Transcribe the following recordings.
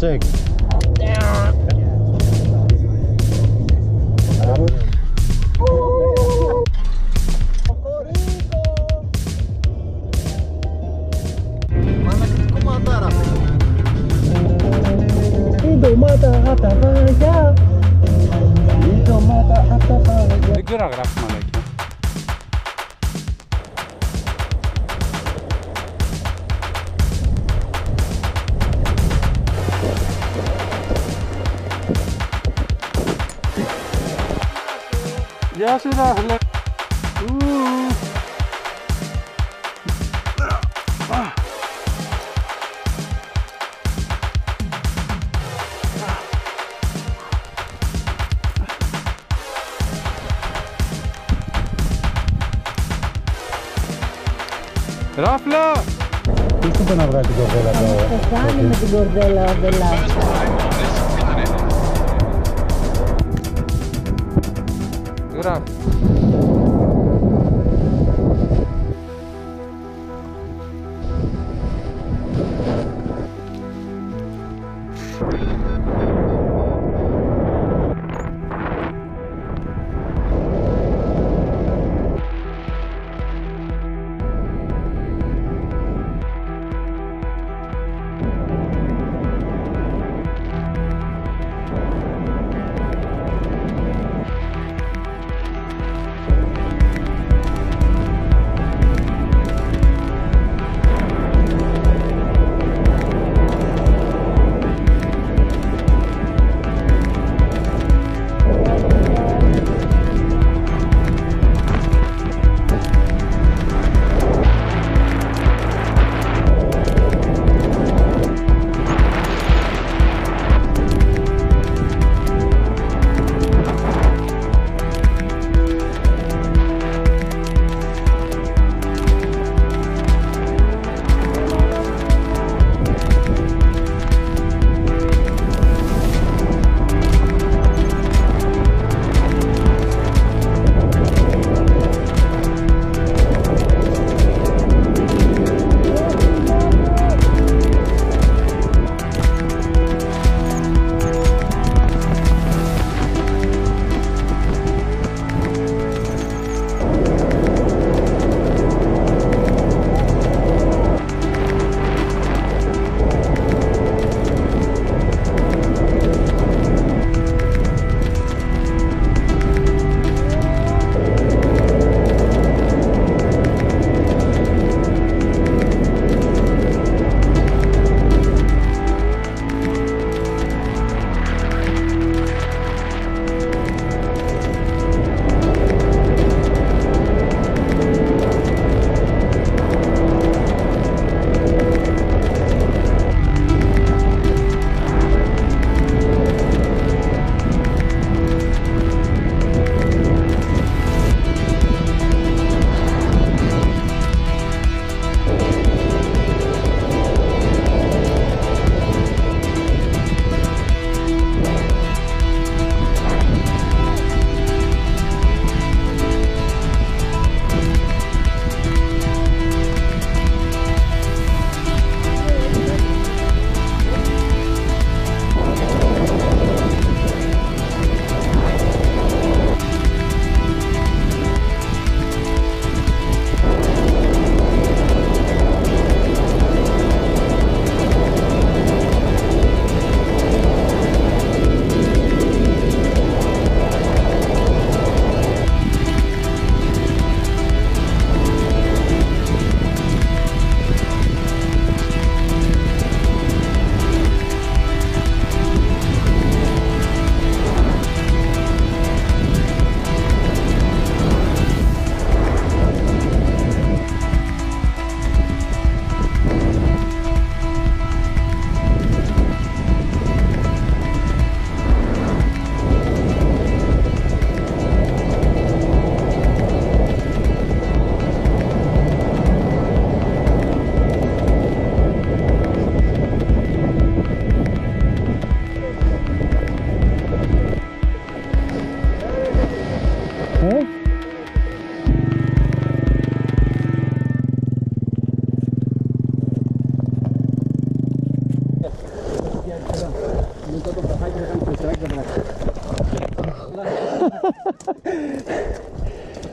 check. Δεν ξέρω να γράφει μαλακία. Γεια σου Ράφλε. Ου. Ράφλα! Τι είπε να βγάλει την κορδέλα τώρα. Θα κάνει με την κορδέλα ο Μπελάς.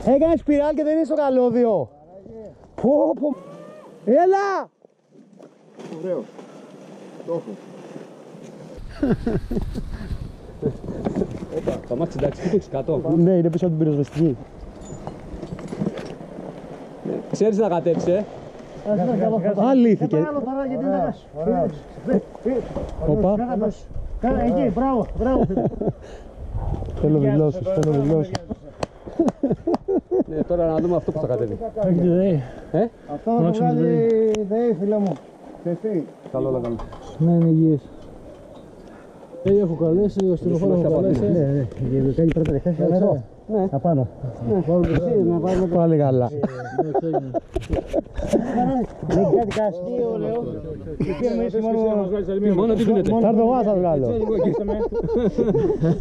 Έκανε σπιράλ και δεν είναι στο καλώδιο. Πω, πω. Έλα! Ωραίο. Το έχω. Θα μάθεις εντάξει, κοίταξε κάτω. Ναι, είναι πίσω από την πυροσβεστική. Ξέρεις να κατέψει, ε. Αλήθηκε. Οπα. Κάνα εκεί, μπράβο, μπράβο. Θέλω δηλώσεις, θέλω δηλώσεις. Ναι, τώρα να δούμε αυτό που θα κατέβει. Ε, Αυτό θα το βγάλει ΔΕΗ, φίλε μου. Θευτεί. καλό, όλα καλά. Ναι, είναι υγιής. Ε, έχω καλέσει, ο στυλοφόρο έχω καλέσει. Ναι, ναι. Κάνει πρώτα ρεχές νερό. Ναι. Απάνω. Να πάρουμε Πάλι καλά. Εντάξει, έγινε. Δεν κάτι καστείο, λέω. Και πήραμε έτσι μόνο... Μόνο τι δίνετε. Θα έρθω εγώ να σας βγάλω.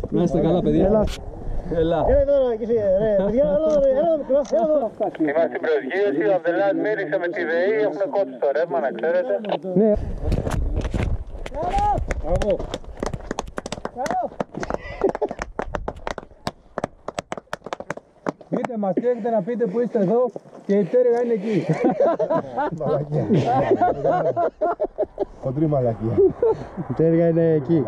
Να είστε καλά, παιδιά. Έλα. Έλα. Έλα εδώ, ρε, και εσύ, ρε. Παιδιά, έλα εδώ, ρε, έλα εδώ, μικρό, έλα εδώ. Είμαστε στην προσγείωση, ο Αμπελάς μύριξε με τη ΔΕΗ, έχουν κόψει το ρεύμα, να ξέρετε. Ναι. Πείτε μας τι έχετε να πείτε που είστε εδώ και η πτέρυγα είναι εκεί. Μαλακία. Χοντρή μαλακία. Η τέργα είναι εκεί.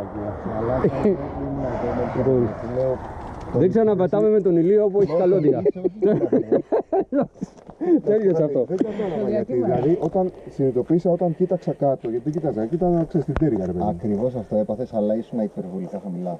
Δεν ξαναπατάμε με τον ηλίο όπου έχει καλώδια. Τέλειωσε αυτό. Δεν κατάλαβα γιατί. Δηλαδή, όταν συνειδητοποίησα, όταν κοίταξα κάτω, γιατί δεν κοίταζα, κοίταζα, ξέρεις, την τέρια, ρε παιδί. Ακριβώς αυτό έπαθες, αλλά ήσουν υπερβολικά χαμηλά.